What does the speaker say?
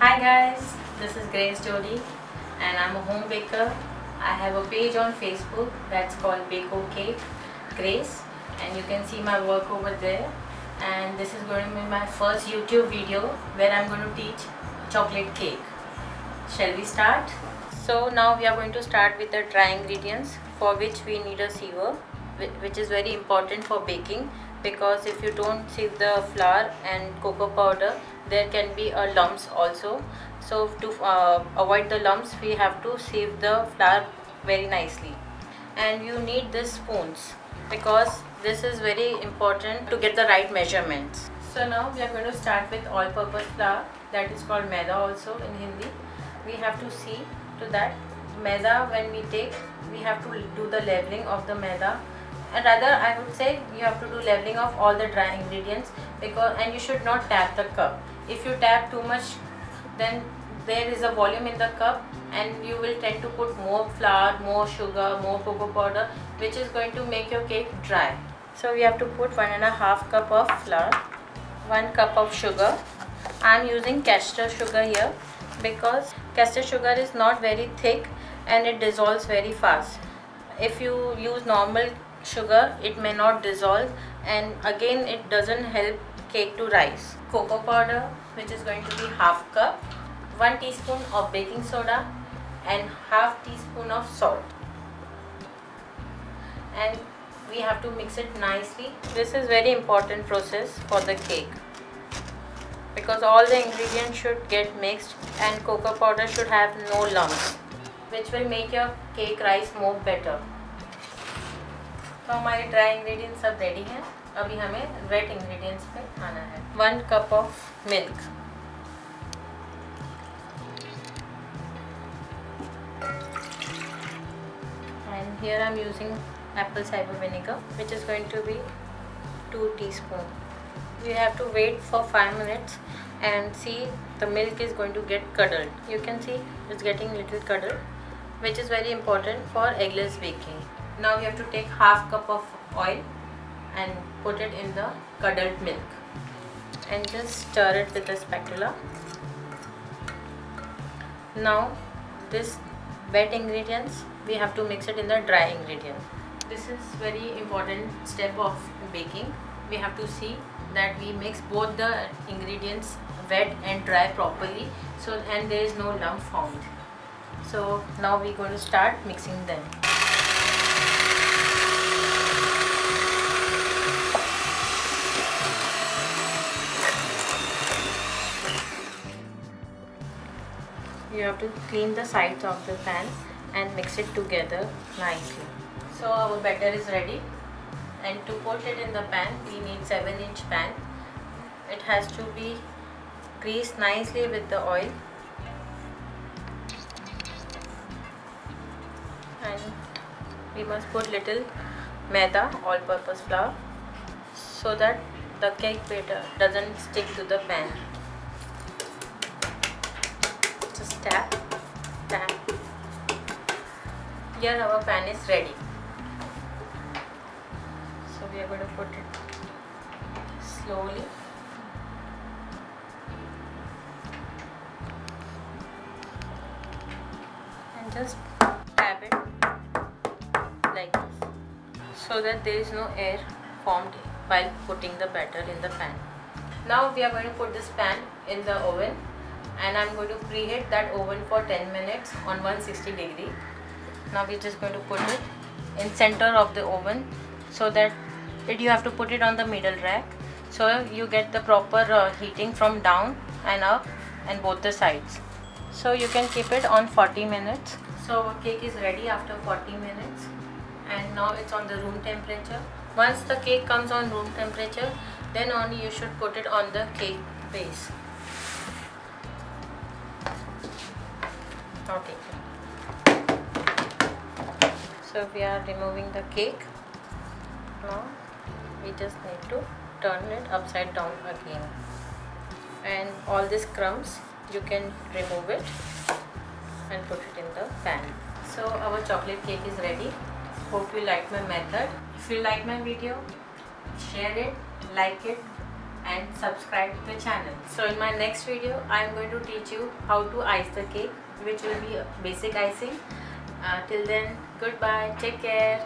Hi guys, this is Grace Doddi and I'm a home baker. I have a page on Facebook that's called Bake O Cake Grace and you can see my work over there and this is going to be my first YouTube video where I'm going to teach chocolate cake. Shall we start? So now we are going to start with the dry ingredients for which we need a sieve which is very important for baking because if you don't sieve the flour and cocoa powder there can be a lumps also. So to uh, avoid the lumps we have to sieve the flour very nicely. And you need these spoons because this is very important to get the right measurements. So now we are going to start with all purpose flour that is called maida also in hindi. We have to see to that. Maida when we take we have to do the leveling of the maida and rather I would say you have to do leveling of all the dry ingredients because and you should not tap the cup. If you tap too much then there is a volume in the cup and you will tend to put more flour more sugar more cocoa powder which is going to make your cake dry. So we have to put one and a half cup of flour one cup of sugar. I'm using castor sugar here because castor sugar is not very thick and it dissolves very fast. If you use normal sugar it may not dissolve and again it doesn't help cake to rise. Cocoa powder which is going to be half cup 1 teaspoon of baking soda and half teaspoon of salt. And we have to mix it nicely. This is very important process for the cake because all the ingredients should get mixed and cocoa powder should have no lumps which will make your cake rise more better तो हमारे dry ingredients सब ready हैं। अभी हमें wait ingredients पे खाना है। One cup of milk and here I am using apple cider vinegar which is going to be two teaspoon you have to wait for five minutes and see the milk is going to get curdled you can see it's getting little curdled which is very important for eggless baking now we have to take half cup of oil and put it in the curdled milk. And just stir it with a spatula. Now this wet ingredients we have to mix it in the dry ingredient. This is very important step of baking. We have to see that we mix both the ingredients wet and dry properly so and there is no lump formed. So now we're going to start mixing them have to clean the sides of the pan and mix it together nicely. So our batter is ready. And to put it in the pan we need 7 inch pan. It has to be greased nicely with the oil. And we must put little maida all purpose flour so that the cake batter doesn't stick to the pan just tap tap here our pan is ready. So we are going to put it slowly. And just tap it like this so that there is no air formed while putting the batter in the pan. Now we are going to put this pan in the oven and I'm going to preheat that oven for 10 minutes on 160 degree. Now we're just going to put it in center of the oven so that it, you have to put it on the middle rack so you get the proper uh, heating from down and up and both the sides. So you can keep it on 40 minutes. So cake is ready after 40 minutes and now it's on the room temperature. Once the cake comes on room temperature then only you should put it on the cake base. So we are removing the cake. Now we just need to turn it upside down again. And all these crumbs you can remove it and put it in the pan. So our chocolate cake is ready. Hope you like my method. If you like my video share it like it and subscribe to the channel. So in my next video, I am going to teach you how to ice the cake which will be basic icing. Uh, till then, goodbye, take care.